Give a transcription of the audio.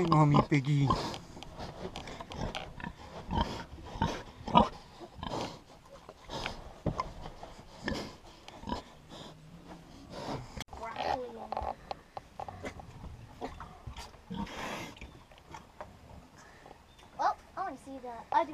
Hang on, me piggy. Well, I want to see that. I